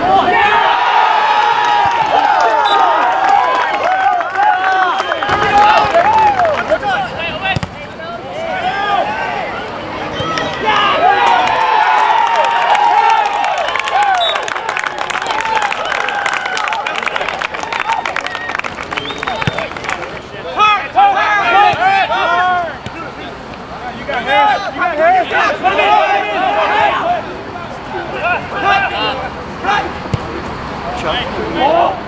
Oh, yeah. Jump. Oh.